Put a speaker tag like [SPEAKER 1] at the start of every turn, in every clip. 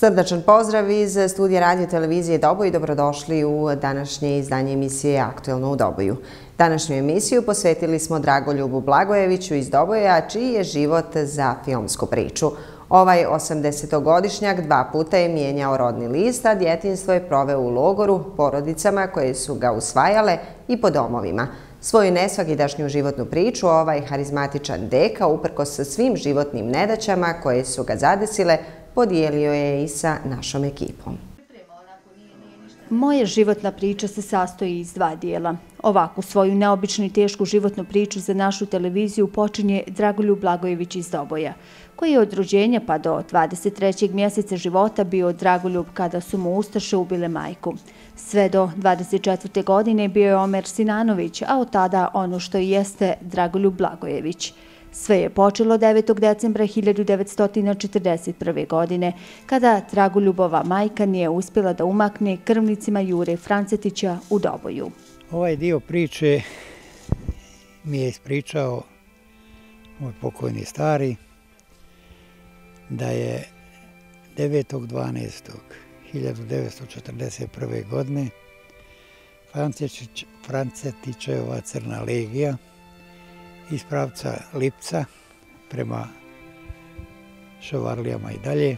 [SPEAKER 1] Srdačan pozdrav iz studija radio televizije Doboj i dobrodošli u današnje izdanje emisije Aktuelno u Doboju. Današnju emisiju posvetili smo Dragoljubu Blagojeviću iz Doboja, čiji je život za filmsku priču. Ovaj 80-godišnjak dva puta je mijenjao rodni list, a djetinstvo je proveo u logoru porodicama koje su ga usvajale i po domovima. Svoju nesvakidašnju životnu priču ovaj harizmatičan deka, uprko sa svim životnim nedaćama koje su ga zadesile, podijelio je i sa našom ekipom.
[SPEAKER 2] Moja životna priča se sastoji iz dva dijela. Ovakvu svoju neobičnu i tešku životnu priču za našu televiziju počinje Dragoljub Blagojević iz Doboja, koji je od rođenja pa do 23. mjeseca života bio Dragoljub kada su mu Ustaše ubile majku. Sve do 24. godine bio je Omer Sinanović, a od tada ono što jeste Dragoljub Blagojević. Sve je počelo 9. decembra 1941. godine, kada Dragoljubova majka nije uspjela da umakne krvnicima Jure Francetića u Doboju.
[SPEAKER 3] Ovaj dio priče mi je ispričao moj pokojni stari, da je 9.12.1941. godine Francetićeva crna legija iz pravca Lipca prema Šovarlijama i dalje.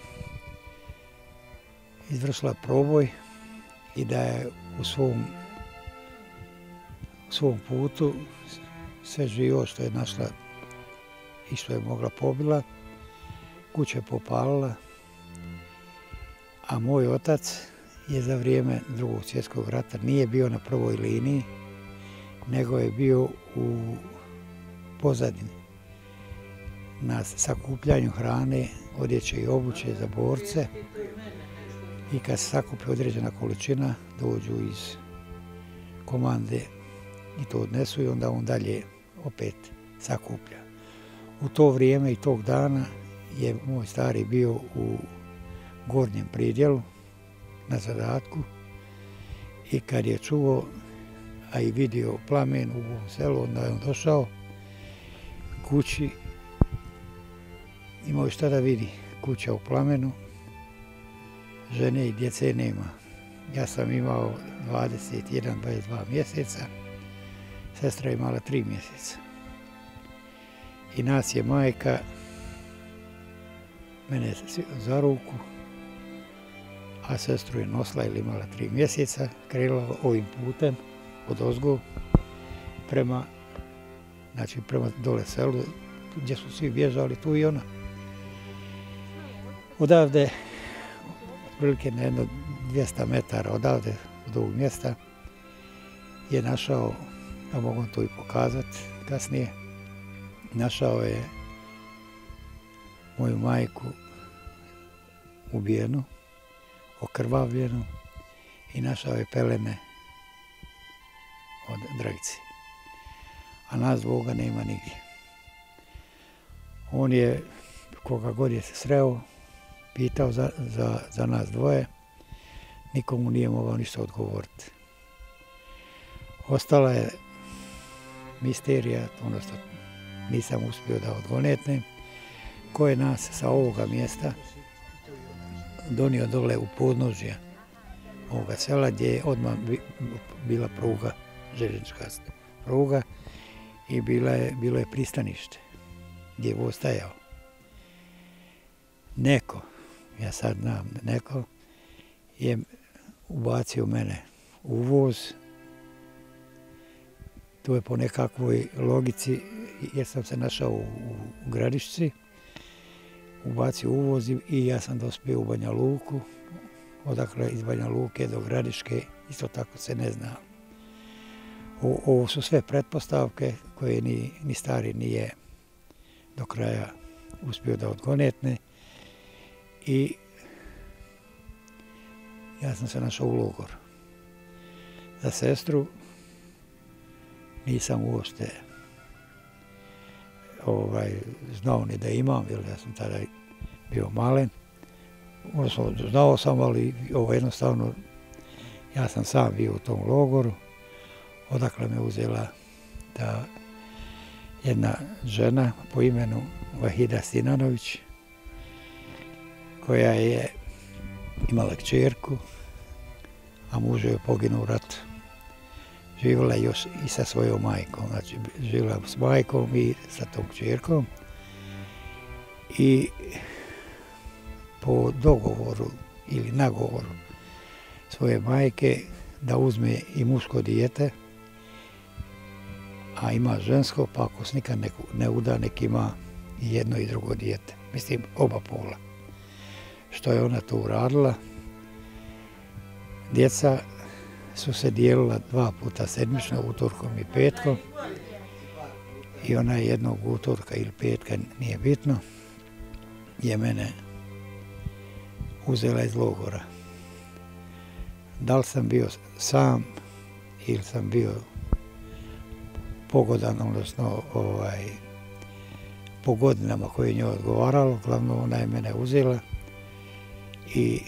[SPEAKER 3] Izvršila proboj i da je u svom, svom putu sve živo što je našla i što je mogla pobila, kuće popalila, a moj otac je za vrijeme drugog svjetskog rata nije bio na prvoj liniji, nego je bio u pozadini na sakupljanju hrane, odjeće i obuće za borce i kad se sakupi određena količina dođu iz komande i to odnesu i onda on dalje opet sakuplja. U to vrijeme i tog dana je moj stari bio u gornjem pridjelu na zadatku i kad je čuo, a i vidio plamen u selu, onda je on došao kući, imao šta da vidi, kuća u plamenu, žene i djece nema. Ja sam imao 21-22 mjeseca, sestra je imala 3 mjeseca. I nas je majka mene za ruku, a sestru je nosila ili imala 3 mjeseca, krenula ovim putem od ozgo prema znači prema dole selu, gdje su svi bježali, tu i ona. Odavde, otprilike na jedno 200 metara odavde, od ovog mjesta, je našao, a mogu to i pokazati kasnije, našao je moju majku ubijenu, okrvavljenu i našao je pelene od Dragici a nas dvoga nema nigdje. On je, koga god je se sreo, pitao za, za, za nas dvoje, nikomu nije mogao ništa odgovoriti. Ostala je misterija, ono što nisam uspio da odgonetnem, ko je nas sa ovoga mjesta donio dole u podnožje ovoga sela gdje je odmah bila pruga, željeznička pruga i bila je, bilo je pristanište gdje je voz stajao. Neko, ja sad znam, neko je ubacio mene u voz. To je po nekakvoj logici, jer sam se našao u, u Gradišci, ubacio u voz i ja sam dospio u Banja Luku, odakle iz Banja Luke do Gradiške, isto tako se ne zna ovo su sve pretpostavke koje ni, ni stari nije do kraja uspio da odgonetne i ja sam se našao u logor. Za sestru nisam uopšte ovaj, znao ni da imam, jer ja sam tada bio malen. Odnosno, znao sam, ali ovo jednostavno, ja sam sam bio u tom logoru odakle me uzela ta jedna žena po imenu Vahida Sinanović, koja je imala kćerku, a muž je poginuo u ratu. Živjela još i sa svojom majkom, znači živjela s majkom i sa tom kćerkom. I po dogovoru ili nagovoru svoje majke da uzme i muško dijete, a ima žensko, pa ako se nikad ne uda, nek ima jedno i drugo dijete. Mislim, oba pola. Što je ona to uradila? Djeca su se dijelila dva puta sedmično, utorkom i petkom. I ona je jednog utorka ili petka, nije bitno, je mene uzela iz logora. Da li sam bio sam ili sam bio pogodan, odnosno ovaj, po godinama koje je njoj odgovaralo, glavno ona je mene uzela i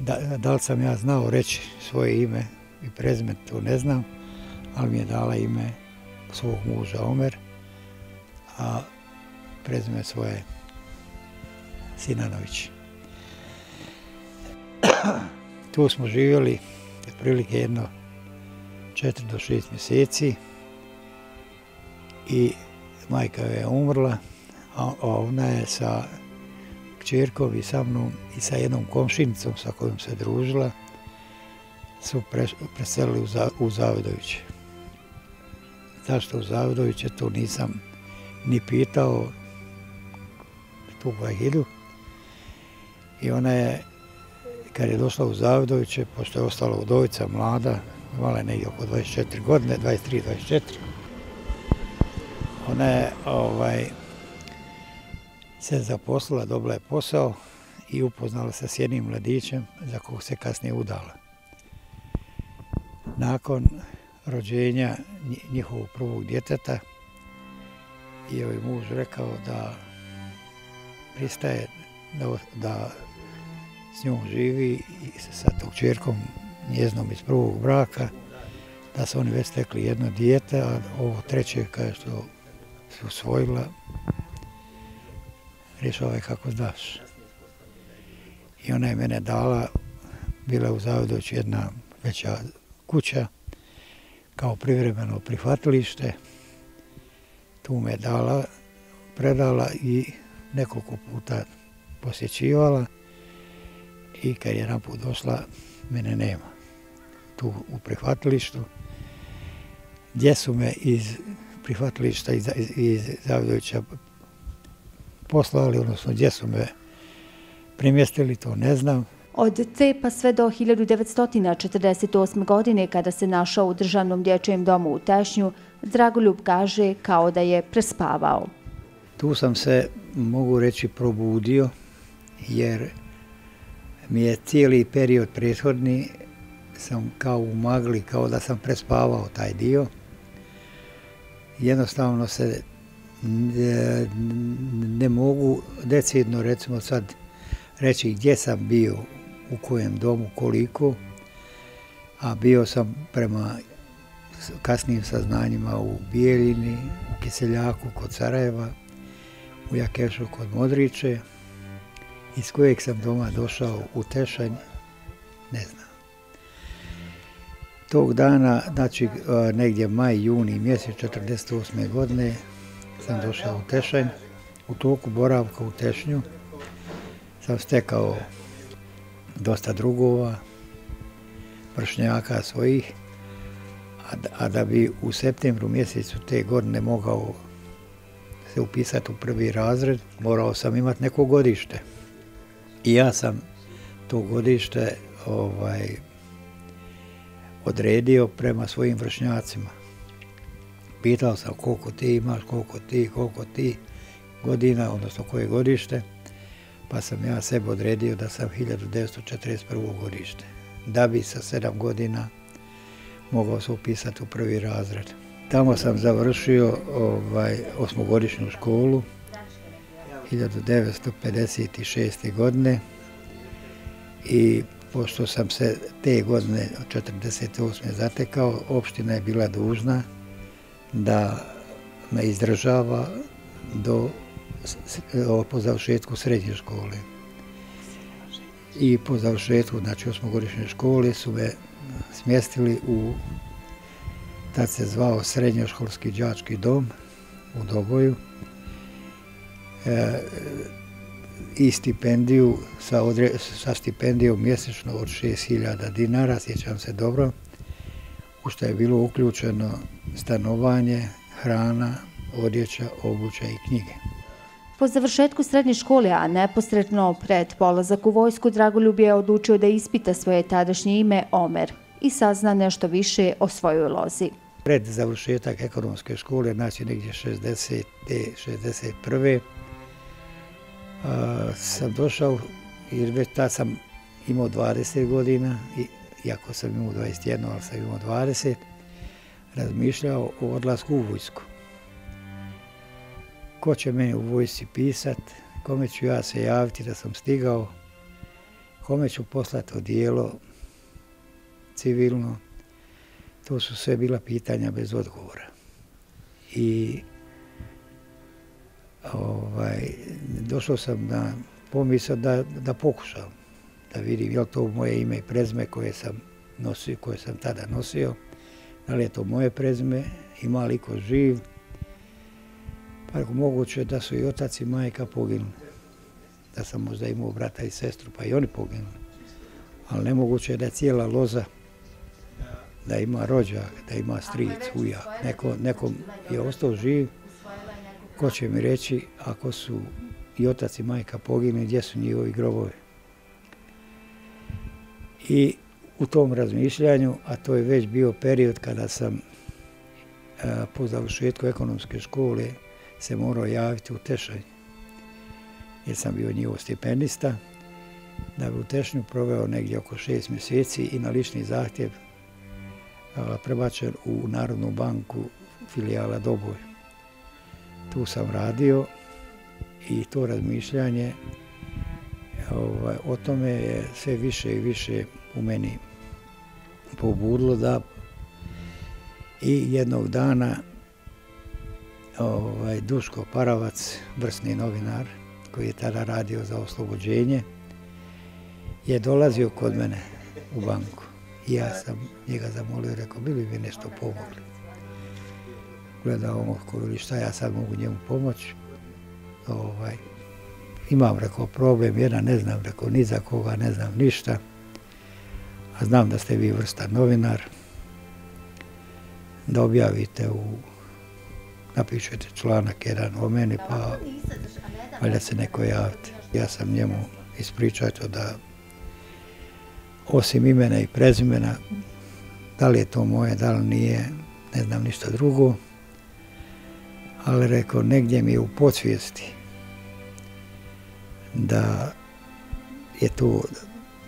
[SPEAKER 3] da, da li sam ja znao reći svoje ime i prezime, to ne znam, ali mi je dala ime svog muža Omer, a prezime svoje Sinanović. tu smo živjeli otprilike jedno četiri do šest mjeseci i majka je umrla, a ona je sa kćerkom i sa mnom i sa jednom komšinicom sa kojom se družila su preselili u Zavedoviće. Zašto u Zavedoviće, to nisam ni pitao tu idu. I ona je, kad je došla u Zavedoviće, pošto je ostala udovica mlada, imala je negdje oko 24 godine, 23-24, ona je ovaj, se zaposlila, dobila je posao i upoznala se s jednim mladićem za kog se kasnije udala. Nakon rođenja njihovog prvog djeteta je ovaj muž rekao da pristaje da, s njom živi i sa tog čerkom njeznom iz prvog braka, da su oni već stekli jedno dijete, a ovo treće, kao što se usvojila, rješavaj kako znaš. I ona je mene dala, bila u Zavodoću jedna veća kuća, kao privremeno prihvatilište. Tu me dala, predala i nekoliko puta posjećivala i kad je jedan put došla, mene nema. Tu u prihvatilištu, gdje su me iz prihvatilišta iz, iz poslali, odnosno gdje su me primjestili, to ne znam.
[SPEAKER 2] Od cepa sve do 1948. godine kada se našao u državnom dječjem domu u Tešnju, Dragoljub kaže kao da je prespavao.
[SPEAKER 3] Tu sam se, mogu reći, probudio jer mi je cijeli period prethodni sam kao u magli, kao da sam prespavao taj dio jednostavno se ne, mogu decidno recimo sad reći gdje sam bio, u kojem domu, koliko, a bio sam prema kasnijim saznanjima u Bijeljini, u Kiseljaku kod Sarajeva, u Jakešu kod Modriće, iz kojeg sam doma došao u Tešanj, ne znam. Tog dana, znači negdje maj, juni mjesec 48. godine sam došao u Tešanj. U toku boravka u Tešnju sam stekao dosta drugova, vršnjaka svojih, a da bi u septembru mjesecu te godine mogao se upisati u prvi razred, morao sam imati neko godište. I ja sam to godište ovaj, odredio prema svojim vršnjacima. Pitao sam koliko ti imaš, koliko ti, koliko ti godina, odnosno koje godište, pa sam ja sebe odredio da sam 1941. godište. Da bi sa sedam godina mogao se upisati u prvi razred. Tamo sam završio ovaj, osmogodišnju školu 1956. godine i pošto sam se te godine od 1948. zatekao, opština je bila dužna da me izdržava do po završetku srednje škole. i po završetku, znači osmogodišnje škole su me smjestili u, tad se zvao srednjoškolski đački dom u Doboju e, i stipendiju sa, sa stipendijom mjesečno od 6000 dinara, sjećam se dobro, u što je bilo uključeno stanovanje, hrana, odjeća, obuća i knjige.
[SPEAKER 2] Po završetku srednje škole, a neposredno pred polazak u vojsku, Dragoljub je odlučio da ispita svoje tadašnje ime Omer i sazna nešto više o svojoj lozi.
[SPEAKER 3] Pred završetak ekonomske škole, znači negdje 60. 61. sam došao, jer već tad sam imao 20 godina, iako sam imao 21, ali sam imao 20, razmišljao o odlasku u vojsku ko će meni u vojsci pisat, kome ću ja se javiti da sam stigao, kome ću poslati odijelo civilno. To su sve bila pitanja bez odgovora. I ovaj, došao sam na pomisao da, da pokušam, da vidim je li to moje ime i prezme koje sam nosio, koje sam tada nosio, da li je to moje prezme, ima li ko živ, pa moguće da su i otac i majka poginuli. Da sam možda imao brata i sestru, pa i oni poginuli. Ali nemoguće je da je cijela loza, da ima rođak, da ima stric, uja. Neko, nekom je ostao živ, ko će mi reći ako su i otac i majka poginuli, gdje su njihovi grobovi. I u tom razmišljanju, a to je već bio period kada sam po završetku ekonomske škole se morao javiti u Tešanj, jer sam bio njihov stipendista, da bi u Tešnju proveo negdje oko šest mjeseci i na lični zahtjev prebačen u Narodnu banku filijala Doboj. Tu sam radio i to razmišljanje ovaj, o tome je sve više i više u meni pobudilo da i jednog dana ovaj, Duško Paravac, vrsni novinar, koji je tada radio za oslobođenje, je dolazio kod mene u banku. I ja sam njega zamolio, rekao, bi li mi nešto pomogli? Gledao ono, veli šta ja sad mogu njemu pomoći. Ovaj, imam, rekao, problem, jedan ne znam, rekao, ni za koga, ne znam ništa. A znam da ste vi vrsta novinar, da objavite u napišete članak jedan o meni, pa valjda se neko javiti. Ja sam njemu ispričao to da osim imena i prezimena, da li je to moje, da li nije, ne znam ništa drugo, ali rekao, negdje mi je u podsvijesti da je tu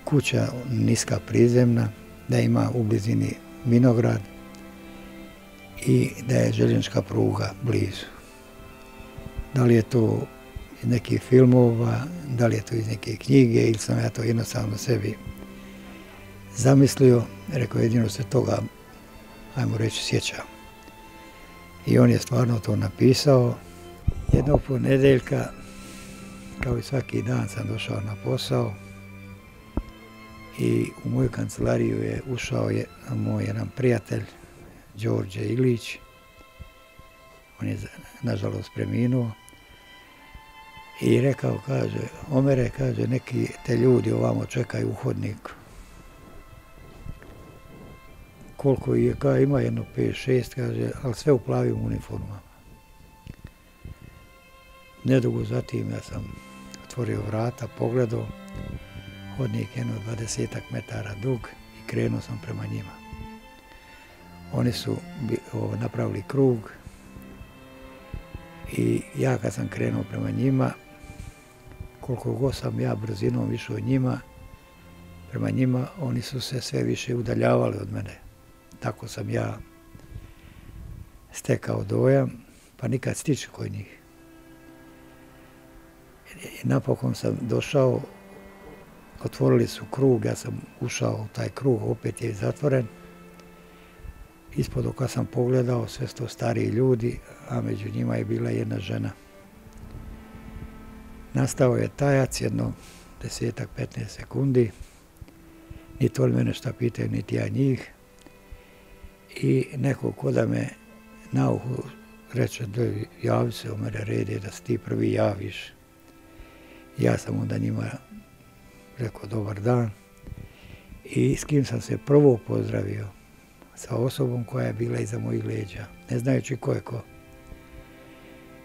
[SPEAKER 3] kuća niska prizemna, da ima u blizini vinograd, i da je željeznička pruga blizu. Da li je to iz nekih filmova, da li je to iz neke knjige ili sam ja to jednostavno sebi zamislio, rekao jedino se toga, ajmo reći, sjećam. I on je stvarno to napisao. Jednog ponedeljka, kao i svaki dan, sam došao na posao i u moju kancelariju je ušao moj jedan prijatelj, Đorđe Ilić. On je nažalost preminuo. I rekao, kaže, Omere, kaže, neki te ljudi ovamo čekaju u hodniku. Koliko je, kaže, ima jedno 5-6, kaže, ali sve u plavim uniformama. Nedugo zatim ja sam otvorio vrata, pogledao, hodnik jedno 20 metara dug i krenuo sam prema njima. Oni su napravili krug i ja kad sam krenuo prema njima, koliko god sam ja brzinom išao njima, prema njima, oni su se sve više udaljavali od mene. Tako sam ja stekao dojam, pa nikad stići kod njih. I napokon sam došao, otvorili su krug, ja sam ušao u taj krug, opet je zatvoren ispod kad sam pogledao sve sto stariji ljudi, a među njima je bila jedna žena. Nastao je tajac, jedno desetak, 15 sekundi. Niti oni mene šta pitaju, niti ja njih. I neko ko da me na uhu reče da javi se u redi, da se ti prvi javiš. Ja sam onda njima rekao dobar dan i s kim sam se prvo pozdravio sa osobom koja je bila iza mojih leđa, ne znajući ko je ko.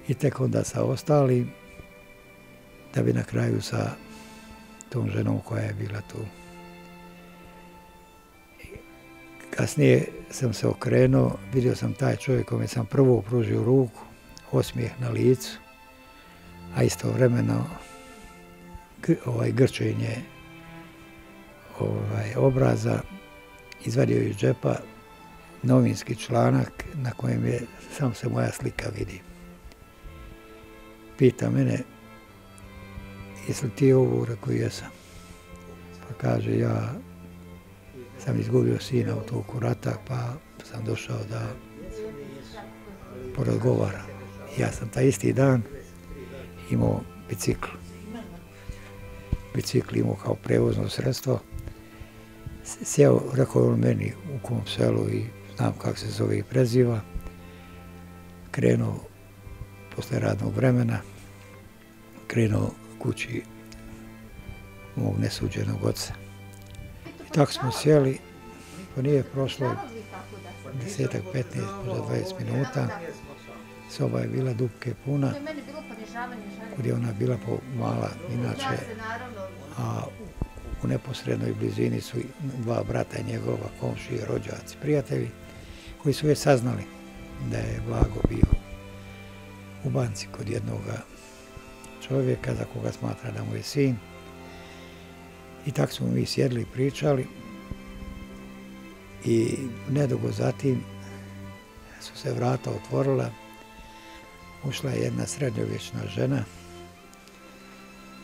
[SPEAKER 3] I tek onda sa ostalim, da bi na kraju sa tom ženom koja je bila tu. Kasnije sam se okrenuo, vidio sam taj čovjek kome sam prvo pružio ruku, osmijeh na licu, a istovremeno ovaj grčenje ovaj, obraza, izvadio iz džepa novinski članak na kojem je sam se moja slika vidi. Pita mene, jesi li ti ovo, rekao jesam. Pa kaže, ja sam izgubio sina u toku rata, pa sam došao da porazgovaram. Ja sam taj isti dan imao bicikl. Bicikl imao kao prevozno sredstvo. Sjeo, rekao on meni u kom selu i znam kako se zove i preziva. Krenuo posle radnog vremena, krenuo kući mog nesuđenog oca. Tako smo sjeli, pa nije prošlo desetak, 15, možda 20 minuta. Soba je bila dubke puna, gdje ona bila mala inače, a u neposrednoj blizini su dva brata njegova, komšije, rođaci, prijatelji, koji su već saznali da je Blago bio u banci kod jednoga čovjeka za koga smatra da mu je sin. I tako smo mi sjedli i pričali. I nedugo zatim su se vrata otvorila, ušla je jedna srednjovječna žena,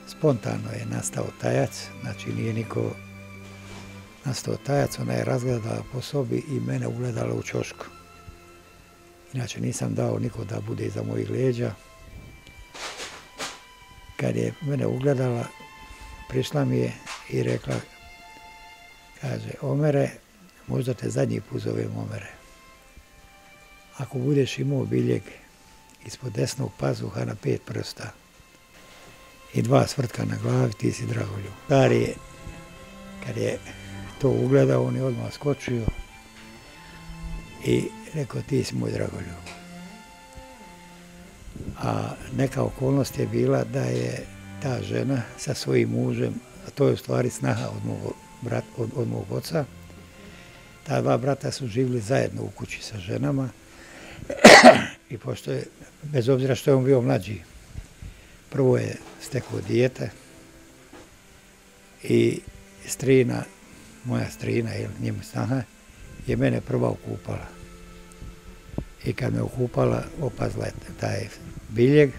[SPEAKER 3] spontano je nastao tajac, znači nije niko nastao tajac, ona je razgledala po sobi i mene ugledala u čošku. Inače nisam dao niko da bude iza mojih leđa. Kad je mene ugledala, prišla mi je i rekla, kaže, Omere, možda te zadnji put zovem Omere. Ako budeš imao biljeg ispod desnog pazuha na pet prsta i dva svrtka na glavi, ti si dragoljub. Stari je, kad je to ugledao, on je odmah skočio i rekao, ti si moj dragoljub. A neka okolnost je bila da je ta žena sa svojim mužem, a to je u stvari snaha od mog, brat, od, od mog oca, ta dva brata su živjeli zajedno u kući sa ženama. I pošto je, bez obzira što je on bio mlađi, prvo je stekao dijete i strina, moja strina ili njemu snaha, je mene prva okupala. I kad me okupala, opazla je taj biljeg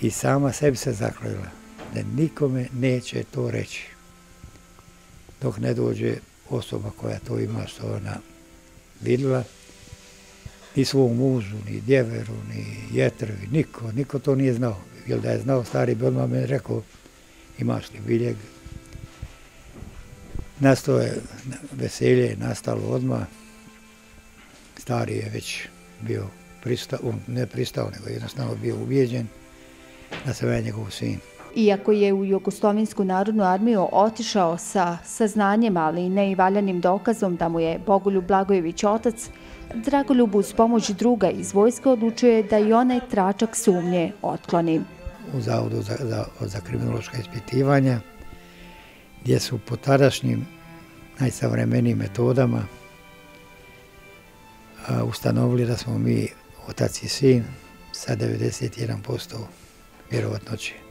[SPEAKER 3] i sama sebi se zaklojila da nikome neće to reći. Dok ne dođe osoba koja to ima što ona vidjela, ni svom mužu, ni djeveru, ni jetrovi, niko, niko to nije znao. Jer da je znao, stari bi odmah me rekao, imaš li biljeg? Nastao je veselje, nastalo odmah. Stari je već bio pristao, ne pristao, nego jednostavno bio ubijeđen da sam ja njegov sin.
[SPEAKER 2] Iako je u Jugoslovinsku narodnu armiju otišao sa saznanjem, ali ne i valjanim dokazom da mu je Bogoljub Blagojević otac, Dragoljub uz pomoć druga iz vojske odlučuje da i onaj tračak sumnje otkloni.
[SPEAKER 3] U Zavodu za, za, za kriminološka ispitivanja, gdje su po tadašnjim najsavremenijim metodama a, ustanovili da smo mi otac i sin sa 91% vjerovatnoći.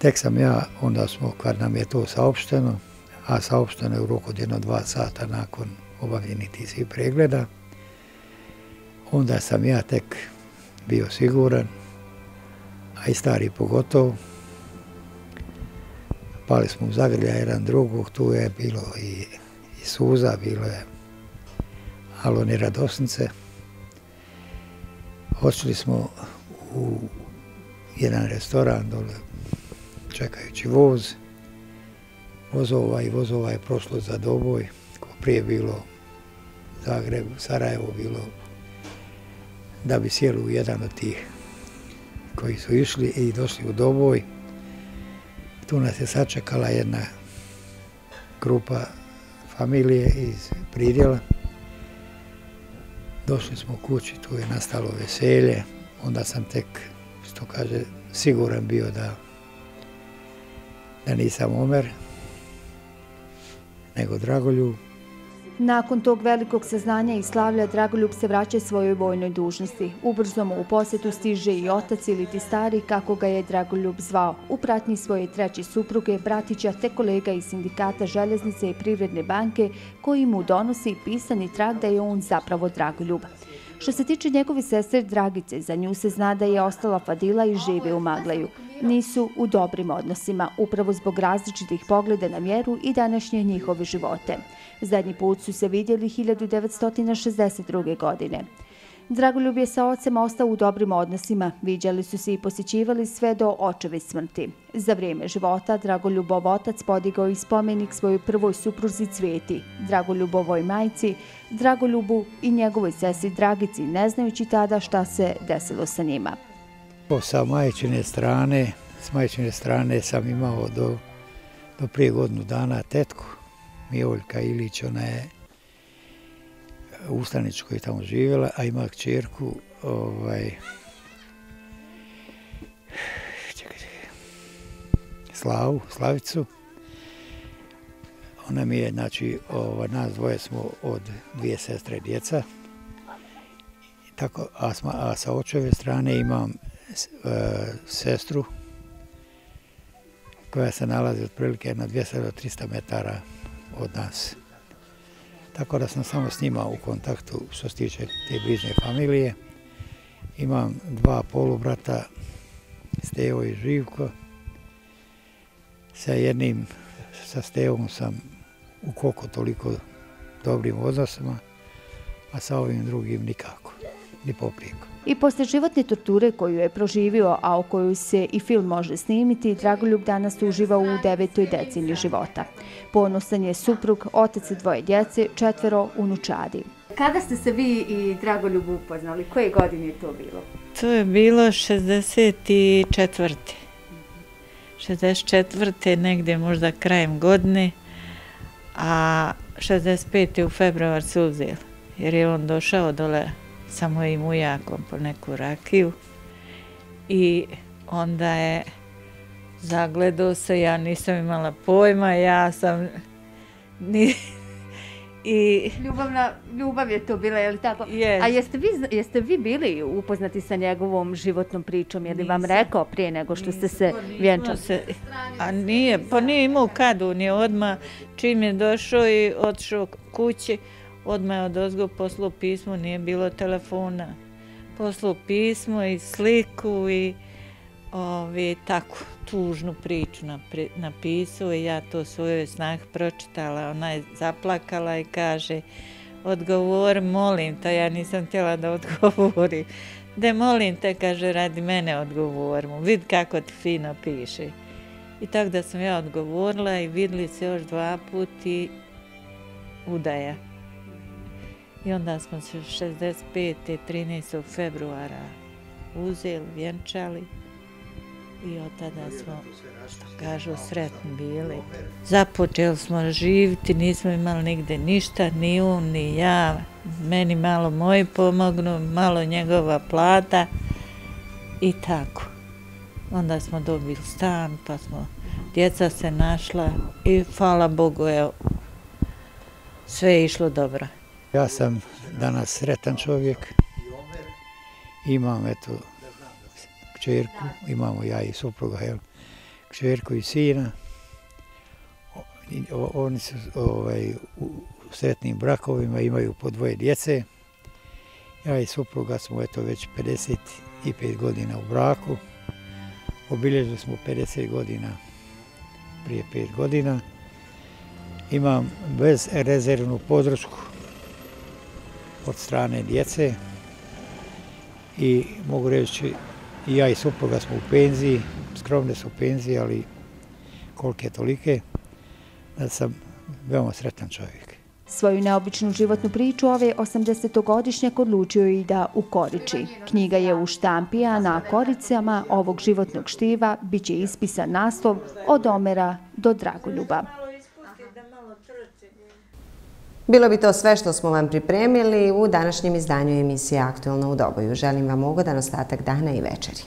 [SPEAKER 3] Tek sam ja, onda smo, kad nam je to saopšteno, a saopšteno je u roku od jedno dva sata nakon obavljenih tih svih pregleda, onda sam ja tek bio siguran, a i stari pogotovo. Pali smo u zagrlja jedan drugog, tu je bilo i, i suza, bilo je alo ni radosnice. Očili smo u jedan restoran dole čekajući voz. Vozova i vozova je prošlo za Doboj, ko prije bilo Zagreb, Sarajevo bilo, da bi sjeli u jedan od tih koji su išli i došli u Doboj. Tu nas je sačekala jedna grupa familije iz Pridjela. Došli smo kući, tu je nastalo veselje. Onda sam tek, što kaže, siguran bio da, da nisam Omer, nego Dragoljub.
[SPEAKER 2] Nakon tog velikog saznanja i slavlja, Dragoljub se vraća svojoj vojnoj dužnosti. Ubrzo mu u posjetu stiže i otac ili ti stari, kako ga je Dragoljub zvao. U pratnji svoje treće supruge, bratića te kolega iz sindikata Željeznice i Privredne banke, koji mu donosi pisani trag da je on zapravo Dragoljub. Što se tiče njegove sestre Dragice, za nju se zna da je ostala Fadila i žive u Maglaju. Nisu u dobrim odnosima, upravo zbog različitih pogleda na mjeru i današnje njihove živote. Zadnji put su se vidjeli 1962. godine. Dragoljub je sa ocem ostao u dobrim odnosima, viđali su se i posjećivali sve do očeve smrti. Za vrijeme života Dragoljubov otac podigao i spomenik svojoj prvoj supruzi Cvijeti, Dragoljubovoj majci, Dragoljubu i njegovoj sesi Dragici, ne znajući tada šta se desilo sa njima.
[SPEAKER 3] Sa majčine strane, s majčine strane sam imao do, do prije godinu dana tetku, Mijoljka Ilić, ona je u Ustaničkoj tamo živjela, a ima kćerku, ovaj, Slavu, Slavicu. Ona mi je, znači, ovaj, nas dvoje smo od dvije sestre djeca. Tako, a, a sa očeve strane imam e, sestru koja se nalazi otprilike na 200 do 300 metara od nas. Tako da sam samo s njima u kontaktu što se tiče te bližnje familije. Imam dva polubrata, Stevo i Živko. Sa jednim, sa Stevom sam u koliko toliko dobrim odnosima, a sa ovim drugim nikako, ni poprijeko.
[SPEAKER 2] I posle životne torture koju je proživio, a o kojoj se i film može snimiti, Dragoljub danas uživa u devetoj deceniji života. Ponosan je suprug, otac dvoje djece, četvero unučadi. Kada ste se vi i Dragoljub upoznali? Koje godine je to bilo?
[SPEAKER 4] To je bilo 64. 64. negdje možda krajem godine, a 65. u februar su uzeli, jer je on došao dole sa mojim ujakom po neku rakiju i onda je zagledao se, ja nisam imala pojma, ja sam ni,
[SPEAKER 2] i Ljubavna, ljubav je to bila, je li tako?
[SPEAKER 4] Yes.
[SPEAKER 2] A jeste vi, jeste vi bili upoznati sa njegovom životnom pričom? Je li vam rekao prije nego što ste se vjenčali? Se,
[SPEAKER 4] a nije, pa nije imao kad, on je odmah, čim je došao i otišao kući, odmah je od ozgo poslao pismo, nije bilo telefona. Poslao pismo i sliku i ovi, tako tužnu priču napisao i ja to svojoj snah pročitala. Ona je zaplakala i kaže odgovor, molim te, ja nisam htjela da odgovorim. De molim te, kaže, radi mene odgovor mu, vid kako ti fino piše. I tako da sam ja odgovorila i vidjeli se još dva puti udaja. I onda smo se 65. 13. februara uzeli, vjenčali i od tada smo, kažu, sretni bili. Započeli smo živiti, nismo imali nigde ništa, ni on, ni ja. Meni malo moji pomognu, malo njegova plata i tako. Onda smo dobili stan, pa smo, djeca se našla i hvala Bogu, evo, sve je išlo dobro.
[SPEAKER 3] Ja sam danas sretan čovjek. Imam eto kćerku, imamo ja i supruga, jel, kćerku i sina. Oni su ovaj, u sretnim brakovima, imaju po dvoje djece. Ja i supruga smo eto već 55 godina u braku. Obilježili smo 50 godina prije 5 godina. Imam bez rezervnu podršku od strane djece i mogu reći i ja i supruga smo u penziji, skromne su penzije, ali kolike tolike, da sam veoma sretan čovjek.
[SPEAKER 2] Svoju neobičnu životnu priču ove 80-godišnjak odlučio i da ukoriči. Knjiga je u štampi, a na koricama ovog životnog štiva bit će ispisan naslov od Omera do Dragoljuba.
[SPEAKER 1] Bilo bi to sve što smo vam pripremili u današnjem izdanju emisije Aktualno u Doboju. Želim vam ugodan ostatak dana i večeri.